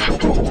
digital